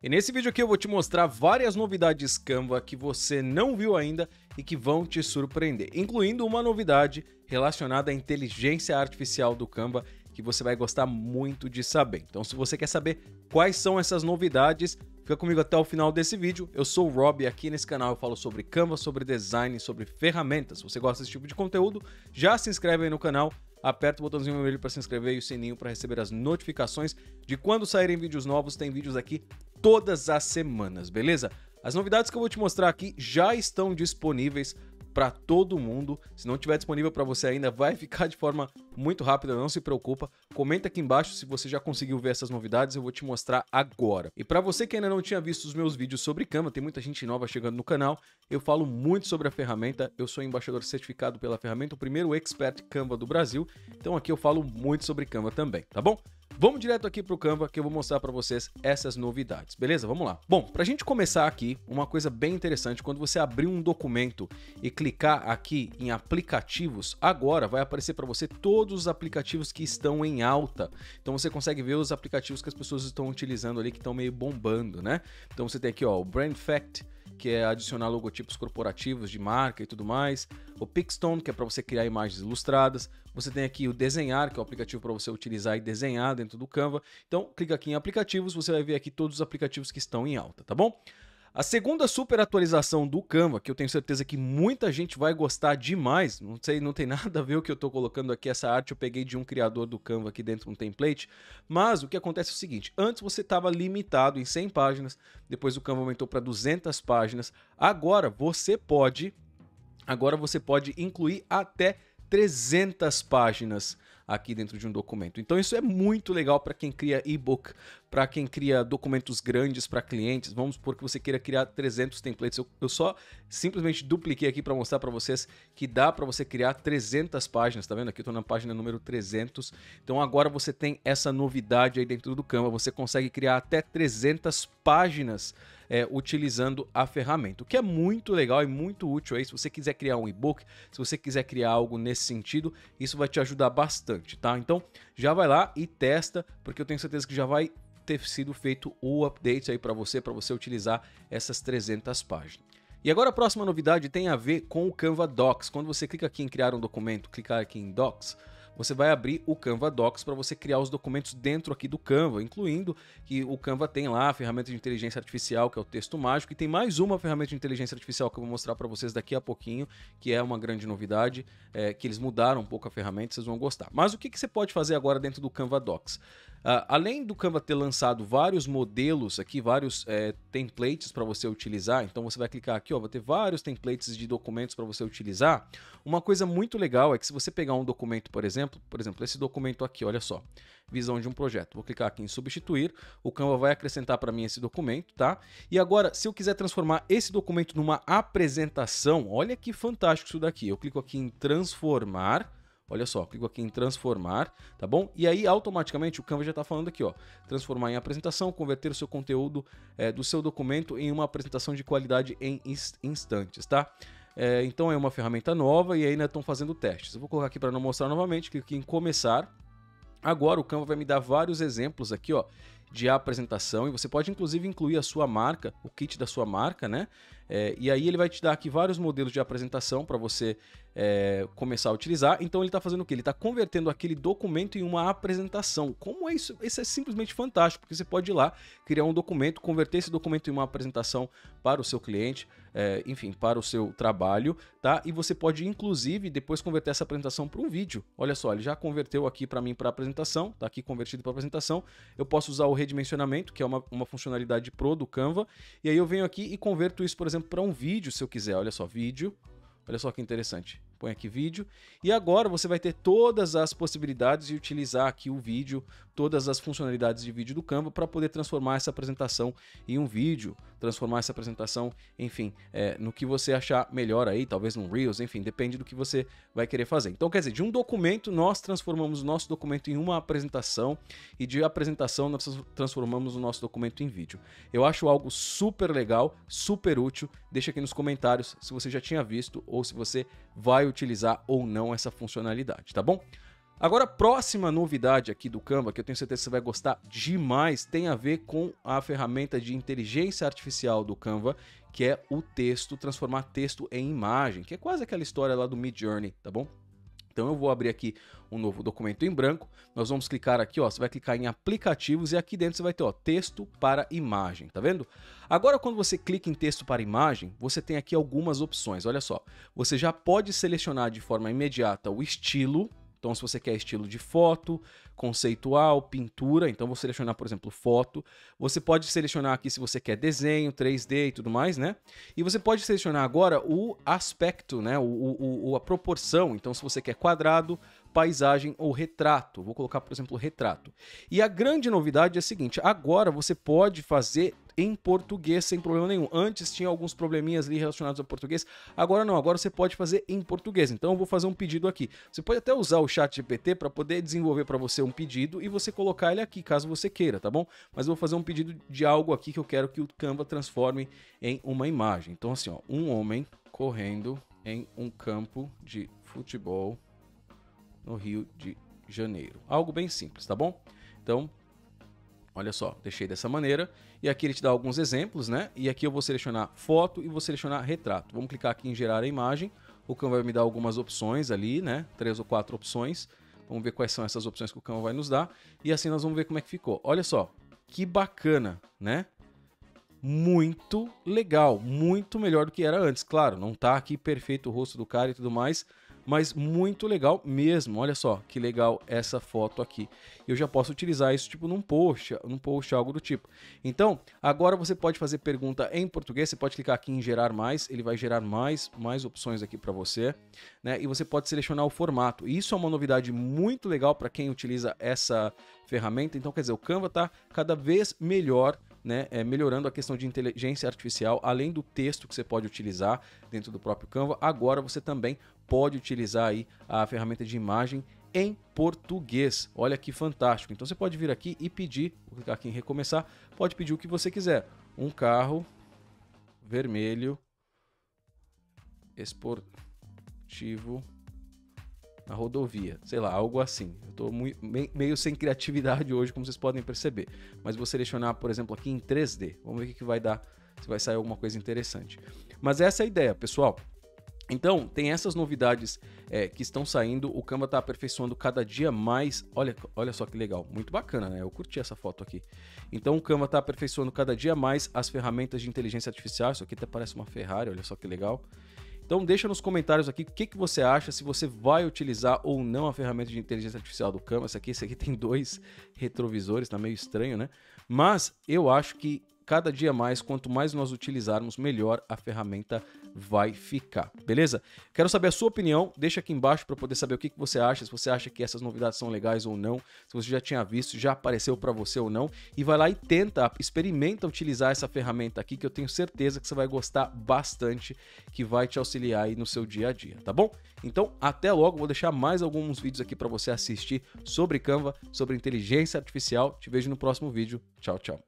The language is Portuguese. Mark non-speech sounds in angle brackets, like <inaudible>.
E nesse vídeo aqui eu vou te mostrar várias novidades Canva que você não viu ainda e que vão te surpreender, incluindo uma novidade relacionada à inteligência artificial do Canva que você vai gostar muito de saber. Então, se você quer saber quais são essas novidades, fica comigo até o final desse vídeo. Eu sou o Rob e aqui nesse canal eu falo sobre Canva, sobre design, sobre ferramentas. Se você gosta desse tipo de conteúdo, já se inscreve aí no canal, aperta o botãozinho vermelho para se inscrever e o sininho para receber as notificações de quando saírem vídeos novos. Tem vídeos aqui todas as semanas, beleza? As novidades que eu vou te mostrar aqui já estão disponíveis para todo mundo. Se não estiver disponível para você ainda, vai <laughs> ficar de forma muito rápida, não se preocupa. Comenta aqui embaixo se você já conseguiu ver essas novidades, eu vou te mostrar agora. E para você que ainda não tinha visto os meus vídeos sobre Canva, tem muita gente nova chegando no canal, eu falo muito sobre a ferramenta, eu sou embaixador certificado pela ferramenta, o primeiro expert Canva do Brasil, então aqui eu falo muito sobre Canva também, tá bom? Vamos direto aqui para o Canva que eu vou mostrar para vocês essas novidades, beleza? Vamos lá. Bom, para a gente começar aqui, uma coisa bem interessante, quando você abrir um documento e clicar aqui em aplicativos, agora vai aparecer para você todos os aplicativos que estão em alta. Então você consegue ver os aplicativos que as pessoas estão utilizando ali, que estão meio bombando, né? Então você tem aqui ó, o Brand Fact, que é adicionar logotipos corporativos de marca e tudo mais. O Pixstone, que é para você criar imagens ilustradas. Você tem aqui o Desenhar, que é o aplicativo para você utilizar e desenhar dentro do Canva. Então, clica aqui em aplicativos, você vai ver aqui todos os aplicativos que estão em alta, tá bom? A segunda super atualização do Canva, que eu tenho certeza que muita gente vai gostar demais, não sei, não tem <laughs> nada a ver o que eu estou colocando aqui, essa arte eu peguei de um criador do Canva aqui dentro de um template, mas o que acontece é o seguinte, antes você estava limitado em 100 páginas, depois o Canva aumentou para 200 páginas, agora você pode, agora você pode incluir até 300 páginas aqui dentro de um documento. Então isso é muito legal para quem cria e-book, para quem cria documentos grandes para clientes. Vamos supor que você queira criar 300 templates. Eu, eu só simplesmente dupliquei aqui para mostrar para vocês que dá para você criar 300 páginas. Tá vendo? Aqui eu estou na página número 300. Então agora você tem essa novidade aí dentro do Canva. Você consegue criar até 300 páginas é, utilizando a ferramenta, o que é muito legal e muito útil aí se você quiser criar um e-book, se você quiser criar algo nesse sentido, isso vai te ajudar bastante, tá? Então já vai lá e testa, porque eu tenho certeza que já vai ter sido feito o update aí para você, para você utilizar essas 300 páginas. E agora a próxima novidade tem a ver com o Canva Docs. Quando você clica aqui em criar um documento, clicar aqui em Docs, você vai abrir o Canva Docs para você criar os documentos dentro aqui do Canva, incluindo que o Canva tem lá a ferramenta de inteligência artificial, que é o texto mágico, e tem mais uma ferramenta de inteligência artificial que eu vou mostrar para vocês daqui a pouquinho, que é uma grande novidade, é, que eles mudaram um pouco a ferramenta, vocês vão gostar. Mas o que, que você pode fazer agora dentro do Canva Docs? Uh, além do Canva ter lançado vários modelos aqui, vários é, templates para você utilizar, então você vai clicar aqui, ó, vai ter vários templates de documentos para você utilizar. Uma coisa muito legal é que se você pegar um documento, por exemplo, por exemplo, esse documento aqui, olha só, visão de um projeto. Vou clicar aqui em substituir, o Canva vai acrescentar para mim esse documento, tá? E agora, se eu quiser transformar esse documento numa apresentação, olha que fantástico isso daqui. Eu clico aqui em transformar, Olha só, clico aqui em transformar, tá bom? E aí automaticamente o Canva já está falando aqui, ó, transformar em apresentação, converter o seu conteúdo é, do seu documento em uma apresentação de qualidade em instantes, tá? É, então é uma ferramenta nova e ainda estão fazendo testes. Eu vou colocar aqui para não mostrar novamente, clico aqui em começar. Agora o Canva vai me dar vários exemplos aqui, ó, de apresentação e você pode inclusive incluir a sua marca, o kit da sua marca, né? É, e aí ele vai te dar aqui vários modelos de apresentação para você é, começar a utilizar. Então ele está fazendo o que? Ele está convertendo aquele documento em uma apresentação. Como é isso? Isso é simplesmente fantástico, porque você pode ir lá, criar um documento, converter esse documento em uma apresentação para o seu cliente, é, enfim, para o seu trabalho, tá? E você pode, inclusive, depois converter essa apresentação para um vídeo. Olha só, ele já converteu aqui para mim para apresentação, tá aqui convertido para apresentação. Eu posso usar o redimensionamento, que é uma, uma funcionalidade pro do Canva, e aí eu venho aqui e converto isso, por exemplo, para um vídeo, se eu quiser. Olha só, vídeo. Olha só que interessante põe aqui vídeo. E agora você vai ter todas as possibilidades de utilizar aqui o vídeo, todas as funcionalidades de vídeo do Canva para poder transformar essa apresentação em um vídeo, transformar essa apresentação, enfim, é, no que você achar melhor aí, talvez num Reels, enfim, depende do que você vai querer fazer. Então, quer dizer, de um documento nós transformamos o nosso documento em uma apresentação e de apresentação nós transformamos o nosso documento em vídeo. Eu acho algo super legal, super útil. Deixa aqui nos comentários se você já tinha visto ou se você vai utilizar ou não essa funcionalidade, tá bom? Agora, a próxima novidade aqui do Canva, que eu tenho certeza que você vai gostar demais, tem a ver com a ferramenta de inteligência artificial do Canva, que é o texto, transformar texto em imagem, que é quase aquela história lá do Mid Journey, tá bom? Então eu vou abrir aqui um novo documento em branco. Nós vamos clicar aqui, ó, você vai clicar em aplicativos e aqui dentro você vai ter, ó, texto para imagem, tá vendo? Agora quando você clica em texto para imagem, você tem aqui algumas opções. Olha só, você já pode selecionar de forma imediata o estilo, então, se você quer estilo de foto, conceitual, pintura, então vou selecionar, por exemplo, foto. Você pode selecionar aqui se você quer desenho, 3D e tudo mais, né? E você pode selecionar agora o aspecto, né? O, o, o a proporção. Então, se você quer quadrado, paisagem ou retrato. Vou colocar, por exemplo, retrato. E a grande novidade é a seguinte: agora você pode fazer em português sem problema nenhum. Antes tinha alguns probleminhas ali relacionados ao português, agora não, agora você pode fazer em português. Então eu vou fazer um pedido aqui. Você pode até usar o chat GPT para poder desenvolver para você um pedido e você colocar ele aqui, caso você queira, tá bom? Mas eu vou fazer um pedido de algo aqui que eu quero que o Canva transforme em uma imagem. Então assim, ó, um homem correndo em um campo de futebol no Rio de Janeiro. Algo bem simples, tá bom? Então, Olha só, deixei dessa maneira. E aqui ele te dá alguns exemplos, né? E aqui eu vou selecionar foto e vou selecionar retrato. Vamos clicar aqui em gerar a imagem. O Canva vai me dar algumas opções ali, né? Três ou quatro opções. Vamos ver quais são essas opções que o Canva vai nos dar. E assim nós vamos ver como é que ficou. Olha só, que bacana, né? Muito legal, muito melhor do que era antes. Claro, não tá aqui perfeito o rosto do cara e tudo mais, mas muito legal mesmo. Olha só que legal essa foto aqui. Eu já posso utilizar isso tipo num post, num post algo do tipo. Então, agora você pode fazer pergunta em português, você pode clicar aqui em gerar mais, ele vai gerar mais mais opções aqui para você, né? E você pode selecionar o formato. Isso é uma novidade muito legal para quem utiliza essa ferramenta. Então, quer dizer, o Canva está cada vez melhor né, é, melhorando a questão de inteligência artificial, além do texto que você pode utilizar dentro do próprio Canva, agora você também pode utilizar aí a ferramenta de imagem em português. Olha que fantástico. Então você pode vir aqui e pedir, vou clicar aqui em recomeçar, pode pedir o que você quiser. Um carro vermelho esportivo na rodovia, sei lá, algo assim. Eu estou meio sem criatividade hoje, como vocês podem perceber. Mas vou selecionar, por exemplo, aqui em 3D. Vamos ver o que vai dar, se vai sair alguma coisa interessante. Mas essa é a ideia, pessoal. Então, tem essas novidades é, que estão saindo, o Canva está aperfeiçoando cada dia mais. Olha, olha só que legal, muito bacana, né? Eu curti essa foto aqui. Então, o Canva está aperfeiçoando cada dia mais as ferramentas de inteligência artificial. Isso aqui até parece uma Ferrari, olha só que legal. Então deixa nos comentários aqui o que, que você acha, se você vai utilizar ou não a ferramenta de inteligência artificial do Canva. Esse aqui, esse aqui tem dois retrovisores, tá meio estranho, né? Mas eu acho que cada dia mais, quanto mais nós utilizarmos, melhor a ferramenta vai ficar, beleza? Quero saber a sua opinião, deixa aqui embaixo para poder saber o que, que você acha, se você acha que essas novidades são legais ou não, se você já tinha visto, já apareceu para você ou não, e vai lá e tenta, experimenta utilizar essa ferramenta aqui que eu tenho certeza que você vai gostar bastante, que vai te auxiliar aí no seu dia a dia, tá bom? Então, até logo, vou deixar mais alguns vídeos aqui para você assistir sobre Canva, sobre inteligência artificial. Te vejo no próximo vídeo. Tchau, tchau.